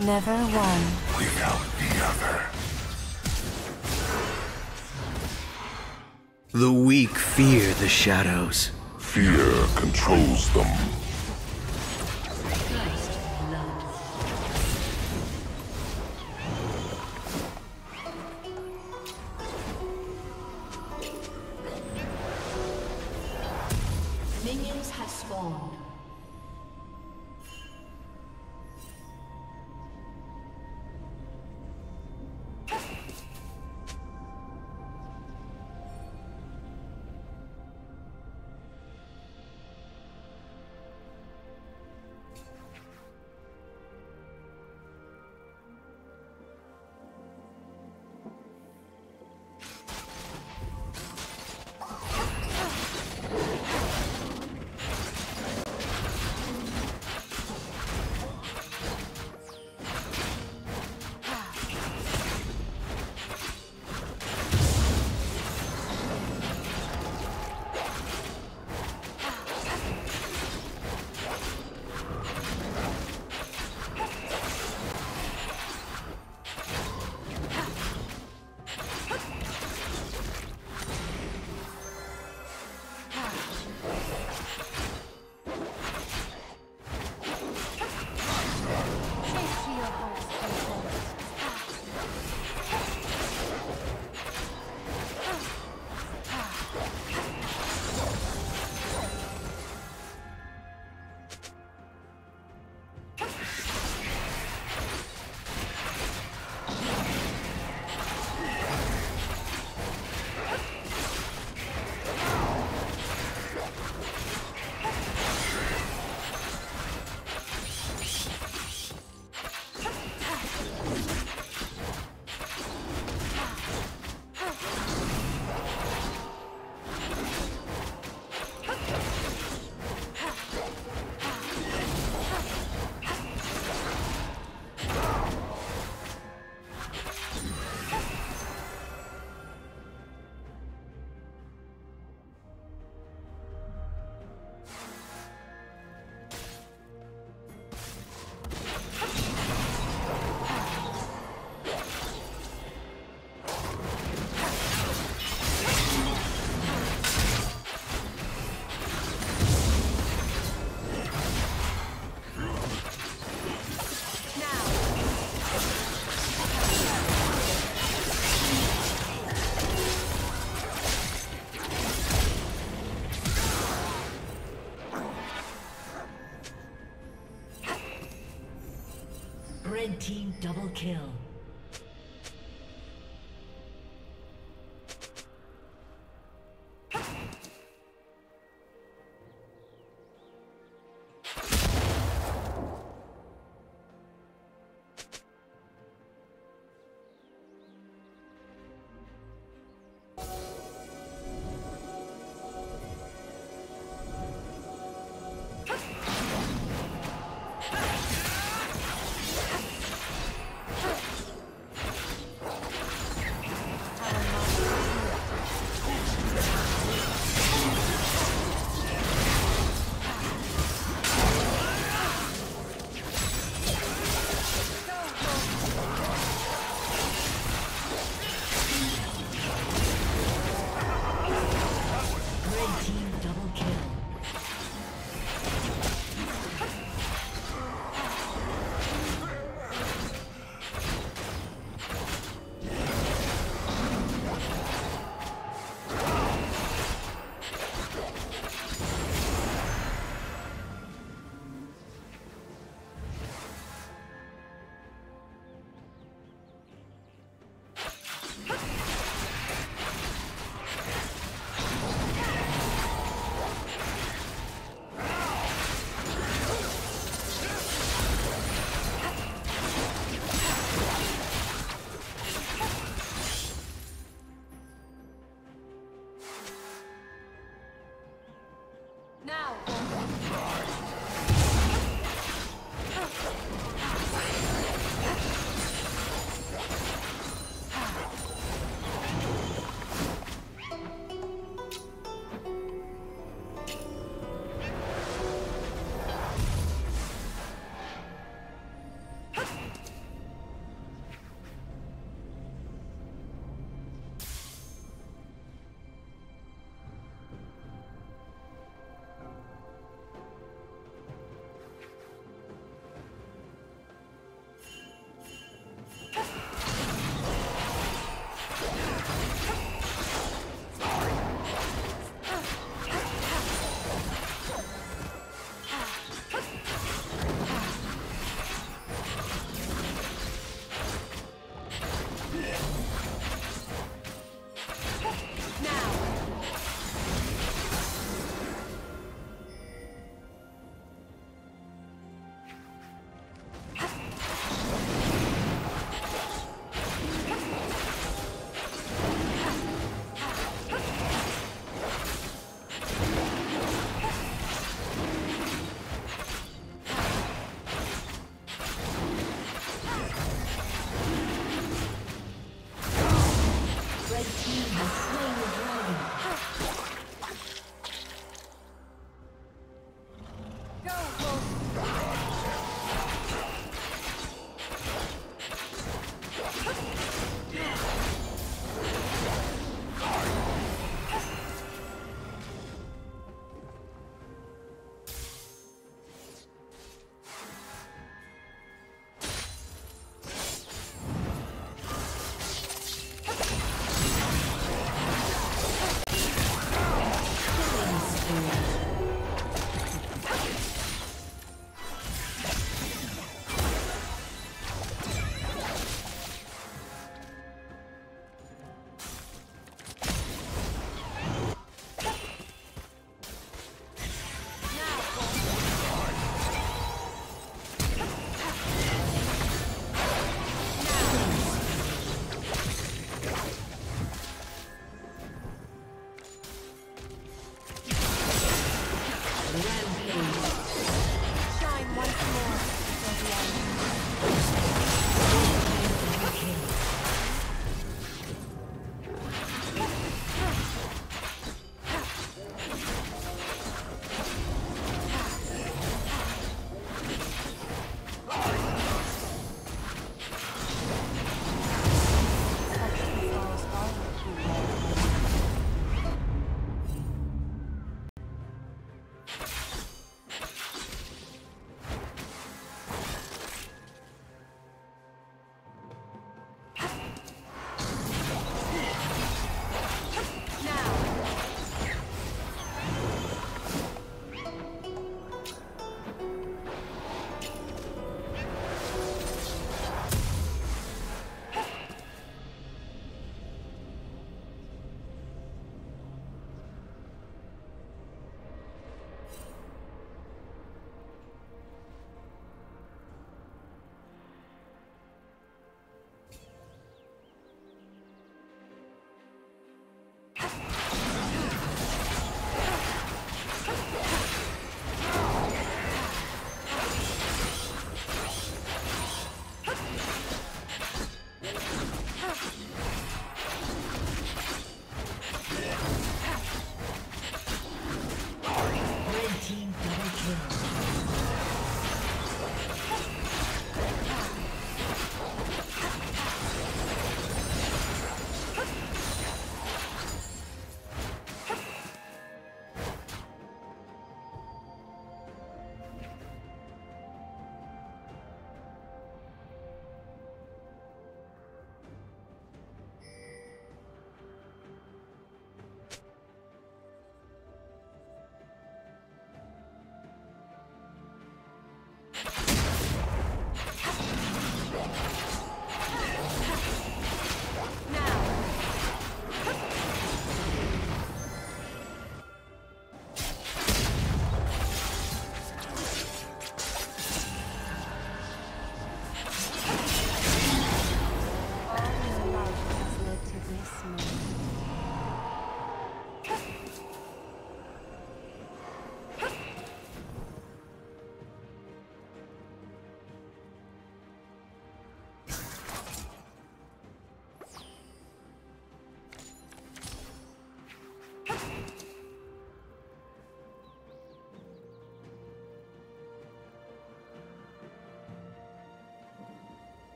Never one. without the other. The weak fear the shadows. Fear controls them. Double kill. Now.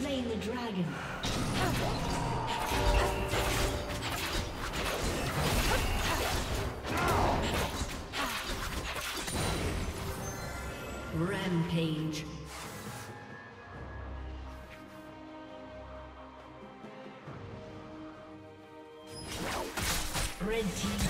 slain the dragon. Rampage. Red team